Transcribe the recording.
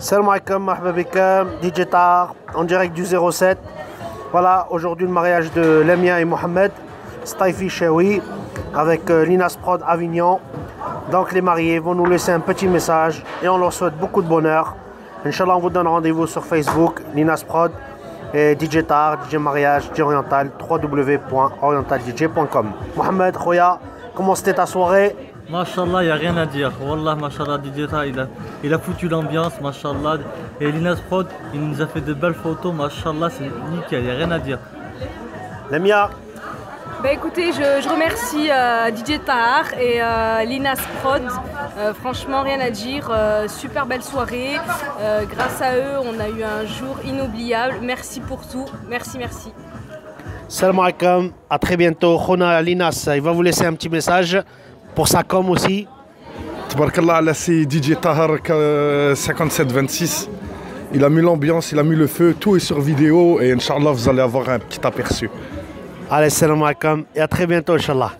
Salam alaikum, marhaba DJ en direct du 07. Voilà, aujourd'hui le mariage de Lemia et Mohamed, Staifi Chewi, avec euh, Linas Prod Avignon. Donc les mariés vont nous laisser un petit message et on leur souhaite beaucoup de bonheur. Inch'Allah, on vous donne rendez-vous sur Facebook, Linas Prod, et DJ DJ Mariage, DJ Oriental, www.orientaldj.com. Mohamed, Khoya, comment c'était ta soirée? Mashallah, il n'y a rien à dire. Wallah, Mashallah, DJ Ta, il a, il a foutu l'ambiance, Mashallah. Et Linas Prod, il nous a fait de belles photos, Mashallah, c'est nickel, il n'y a rien à dire. Lemia, Bah écoutez, je, je remercie euh, DJ Tahar et euh, Linas Prod. Euh, franchement, rien à dire. Euh, super belle soirée. Euh, grâce à eux, on a eu un jour inoubliable. Merci pour tout. Merci, merci. salam alaikum, à très bientôt. Khona Linas, il va vous laisser un petit message pour sa com aussi. Tabarakallah, là c'est DJ Tahar euh, 5726. Il a mis l'ambiance, il a mis le feu, tout est sur vidéo et Inch'Allah vous allez avoir un petit aperçu. Allez, salam alaikum et à très bientôt, Inch'Allah.